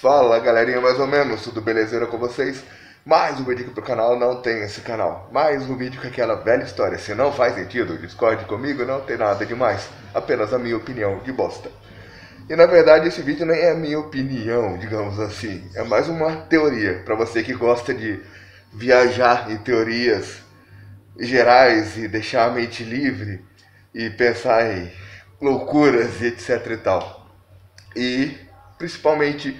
Fala galerinha, mais ou menos, tudo belezeira com vocês? Mais um vídeo pro canal, não tem esse canal. Mais um vídeo com aquela velha história. Se não faz sentido, discorde comigo, não tem nada demais. Apenas a minha opinião de bosta. E na verdade esse vídeo nem é a minha opinião, digamos assim. É mais uma teoria, para você que gosta de viajar em teorias gerais e deixar a mente livre e pensar em loucuras e etc e tal. E principalmente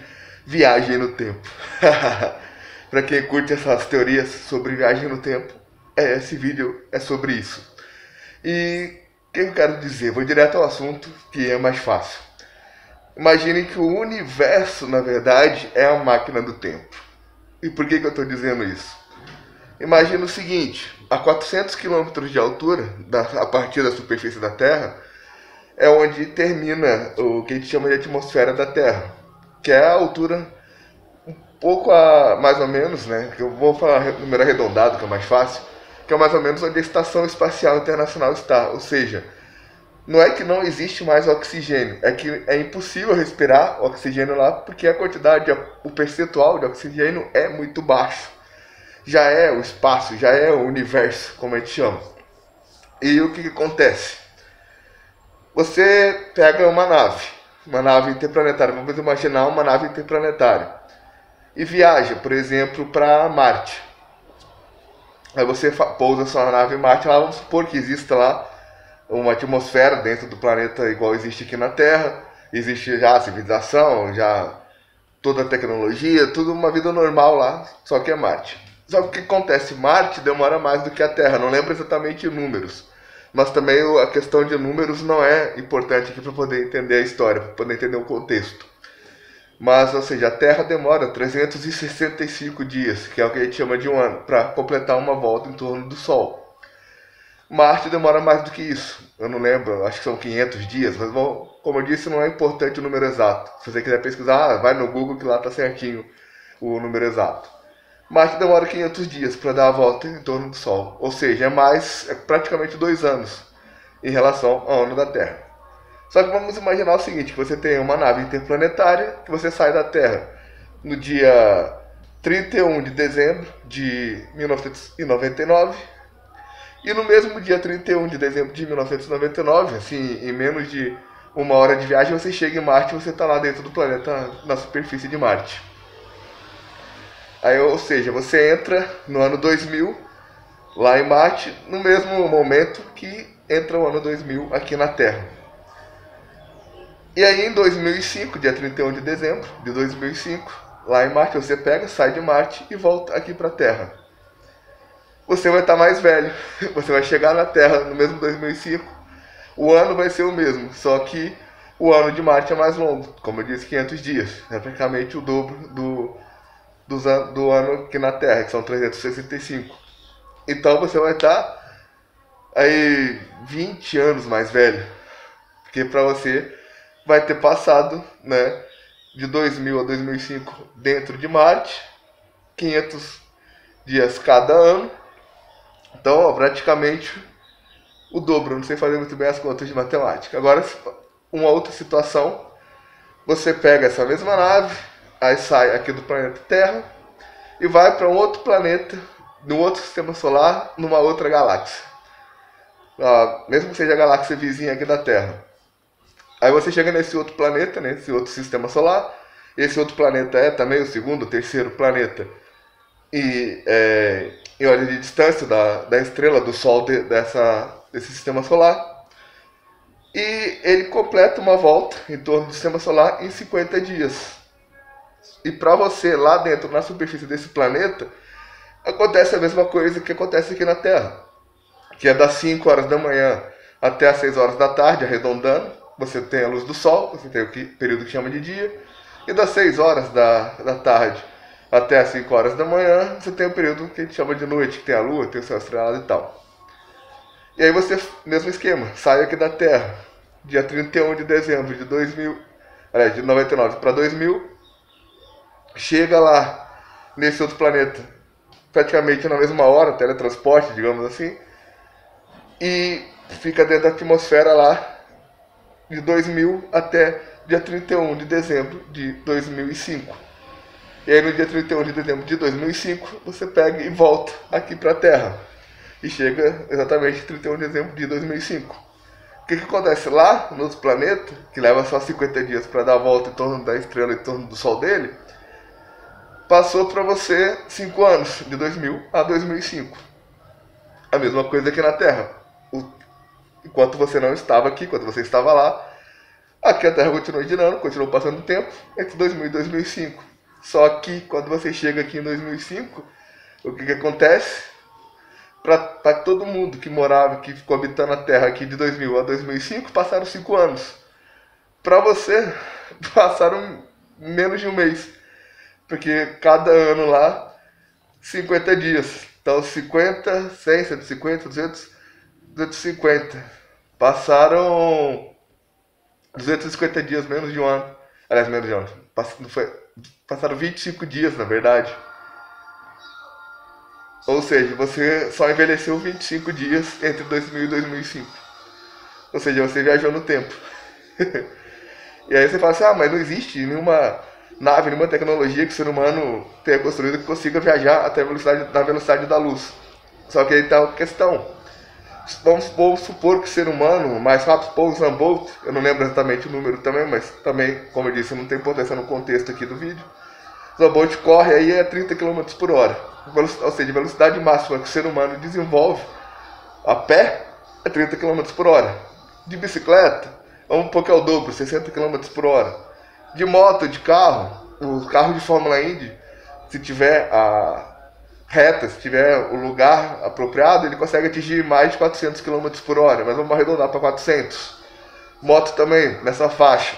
viagem no tempo. Para quem curte essas teorias sobre viagem no tempo, é, esse vídeo é sobre isso. E o que eu quero dizer? Vou direto ao assunto, que é mais fácil. Imagine que o universo, na verdade, é a máquina do tempo. E por que, que eu estou dizendo isso? Imagina o seguinte: a 400 km de altura, da, a partir da superfície da Terra, é onde termina o que a gente chama de atmosfera da Terra, que é a altura pouco a mais ou menos, né? Que eu vou falar número arredondado, que é mais fácil, que é mais ou menos onde a Estação Espacial Internacional está. Ou seja, não é que não existe mais oxigênio, é que é impossível respirar oxigênio lá porque a quantidade, o percentual de oxigênio é muito baixo. Já é o espaço, já é o universo, como a gente chama. E o que, que acontece? Você pega uma nave, uma nave interplanetária, vamos imaginar uma nave interplanetária e viaja, por exemplo, para Marte. Aí você pousa sua nave em Marte, lá vamos supor que exista lá uma atmosfera dentro do planeta igual existe aqui na Terra, existe já a civilização, já toda a tecnologia, tudo uma vida normal lá, só que é Marte. Só que o que acontece? Marte demora mais do que a Terra, não lembro exatamente números. Mas também a questão de números não é importante aqui para poder entender a história, para poder entender o contexto. Mas, ou seja, a Terra demora 365 dias, que é o que a gente chama de um ano, para completar uma volta em torno do Sol. Marte demora mais do que isso. Eu não lembro, acho que são 500 dias, mas como eu disse, não é importante o número exato. Se você quiser pesquisar, vai no Google que lá está certinho o número exato. Marte demora 500 dias para dar a volta em torno do Sol, ou seja, é mais, é praticamente dois anos em relação ao ano da Terra. Só que vamos imaginar o seguinte, você tem uma nave interplanetária, que você sai da Terra no dia 31 de dezembro de 1999, e no mesmo dia 31 de dezembro de 1999, assim, em menos de uma hora de viagem, você chega em Marte e você está lá dentro do planeta, na superfície de Marte. Aí, ou seja, você entra no ano 2000, lá em Marte, no mesmo momento que entra o ano 2000 aqui na Terra. E aí em 2005, dia 31 de dezembro de 2005, lá em Marte você pega, sai de Marte e volta aqui para a Terra. Você vai estar tá mais velho, você vai chegar na Terra no mesmo 2005, o ano vai ser o mesmo, só que o ano de Marte é mais longo, como eu disse, 500 dias, é praticamente o dobro do, do, do ano aqui na Terra, que são 365. Então você vai estar tá aí 20 anos mais velho, porque para você vai ter passado, né, de 2000 a 2005 dentro de Marte, 500 dias cada ano. Então, ó, praticamente o dobro. Não sei fazer muito bem as contas de matemática. Agora, uma outra situação, você pega essa mesma nave, aí sai aqui do planeta Terra e vai para um outro planeta, num outro sistema solar, numa outra galáxia. Ah, mesmo que seja a galáxia vizinha aqui da Terra. Aí você chega nesse outro planeta, nesse outro sistema solar. Esse outro planeta é também o segundo, o terceiro planeta. E é, em ordem de distância da, da estrela, do Sol de, dessa, desse sistema solar. E ele completa uma volta em torno do sistema solar em 50 dias. E para você, lá dentro, na superfície desse planeta, acontece a mesma coisa que acontece aqui na Terra. Que é das 5 horas da manhã até as 6 horas da tarde, arredondando você tem a luz do sol, você tem o período que chama de dia, e das 6 horas da, da tarde até as 5 horas da manhã, você tem o período que a gente chama de noite, que tem a lua, tem o céu estrelado e tal. E aí você, mesmo esquema, sai aqui da Terra, dia 31 de dezembro de 2000, aliás, de 99 para 2000, chega lá, nesse outro planeta, praticamente na mesma hora, teletransporte, digamos assim, e fica dentro da atmosfera lá de 2000 até dia 31 de dezembro de 2005. E aí no dia 31 de dezembro de 2005, você pega e volta aqui para a Terra. E chega exatamente 31 de dezembro de 2005. O que, que acontece lá no outro planeta, que leva só 50 dias para dar a volta em torno da estrela, em torno do Sol dele, passou para você 5 anos, de 2000 a 2005. A mesma coisa aqui na Terra. O, enquanto você não estava aqui, enquanto você estava lá, aqui a Terra continuou girando, continuou passando tempo entre 2000 e 2005. Só que quando você chega aqui em 2005, o que, que acontece? Para todo mundo que morava, que ficou habitando a Terra aqui de 2000 a 2005, passaram 5 anos. Para você, passaram menos de um mês. Porque cada ano lá, 50 dias. Então 50, 100, 150, 200, 250. Passaram 250 dias, menos de um ano. Aliás, menos de um ano. Passaram 25 dias, na verdade. Ou seja, você só envelheceu 25 dias entre 2000 e 2005. Ou seja, você viajou no tempo. e aí você fala assim, ah, mas não existe nenhuma nave, nenhuma tecnologia que o ser humano tenha construído que consiga viajar até a velocidade, na velocidade da luz. Só que aí está a questão. Vamos, vamos, supor que o ser humano mais rápido, Paul Zambolt, eu não lembro exatamente o número também, mas também, como eu disse, não tem importância no contexto aqui do vídeo. Zambolt corre aí a 30 km por hora. Ou seja, a velocidade máxima que o ser humano desenvolve a pé é 30 km por hora. De bicicleta, é um pouco ao dobro, 60 km por hora de moto, de carro, o carro de Fórmula Indy, se tiver a reta, se tiver o lugar apropriado, ele consegue atingir mais de 400 km por hora, mas vamos arredondar para 400. Moto também, nessa faixa.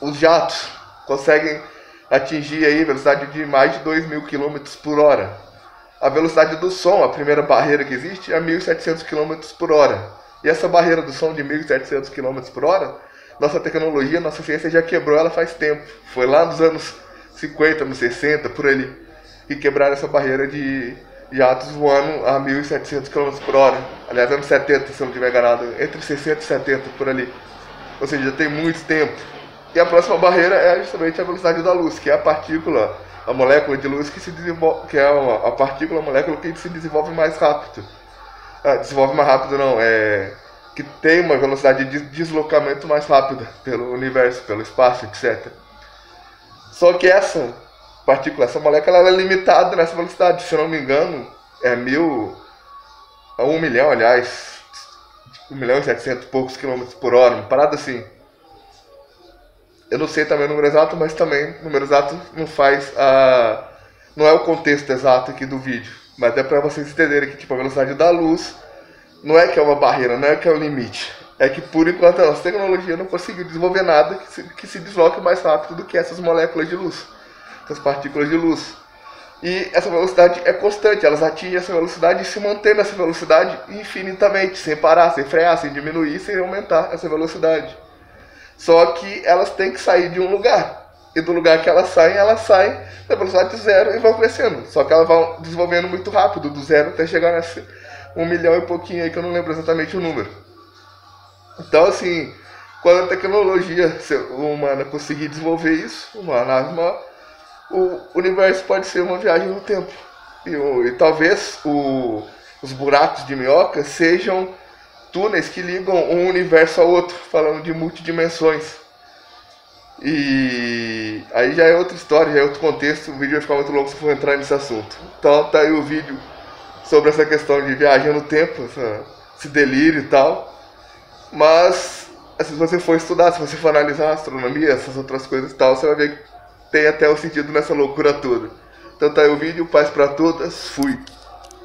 Os jatos conseguem atingir aí velocidade de mais de 2.000 km por hora. A velocidade do som, a primeira barreira que existe, é 1.700 km por hora. E essa barreira do som de 1.700 km por hora nossa tecnologia, nossa ciência já quebrou ela faz tempo. Foi lá nos anos 50, nos 60, por ali, que quebraram essa barreira de jatos voando a 1.700 km por hora. Aliás, anos 70, se eu não tiver enganado, entre 60 e 70 por ali. Ou seja, já tem muito tempo. E a próxima barreira é justamente a velocidade da luz, que é a partícula, a molécula de luz que se desenvolve, que é a partícula, a molécula que se desenvolve mais rápido. Ah, desenvolve mais rápido não, é que tem uma velocidade de deslocamento mais rápida pelo universo, pelo espaço, etc. Só que essa partícula, essa molécula, ela é limitada nessa velocidade. Se eu não me engano, é mil a um milhão, aliás, um milhão e setecentos poucos quilômetros por hora, uma parada assim. Eu não sei também o número exato, mas também o número exato não faz a. não é o contexto exato aqui do vídeo. Mas é para vocês entenderem que tipo, a velocidade da luz não é que é uma barreira, não é que é um limite. É que por enquanto a nossa tecnologia não conseguiu desenvolver nada que se, que se desloque mais rápido do que essas moléculas de luz, essas partículas de luz. E essa velocidade é constante, elas atingem essa velocidade e se mantêm nessa velocidade infinitamente, sem parar, sem frear, sem diminuir, sem aumentar essa velocidade. Só que elas têm que sair de um lugar. E do lugar que elas saem, elas saem na velocidade zero e vão crescendo. Só que elas vão desenvolvendo muito rápido, do zero até chegar nessa, um milhão e pouquinho aí, que eu não lembro exatamente o número. Então, assim, quando a tecnologia humana conseguir desenvolver isso, uma nave maior, o universo pode ser uma viagem no tempo. E, e talvez o, os buracos de minhoca sejam túneis que ligam um universo ao outro, falando de multidimensões. E aí já é outra história, já é outro contexto, o vídeo vai ficar muito longo se for entrar nesse assunto. Então tá aí o vídeo sobre essa questão de viagem no tempo, essa, esse delírio e tal. Mas se você for estudar, se você for analisar a astronomia, essas outras coisas e tal, você vai ver que tem até o sentido nessa loucura toda. Então tá aí o vídeo, paz para todas, fui.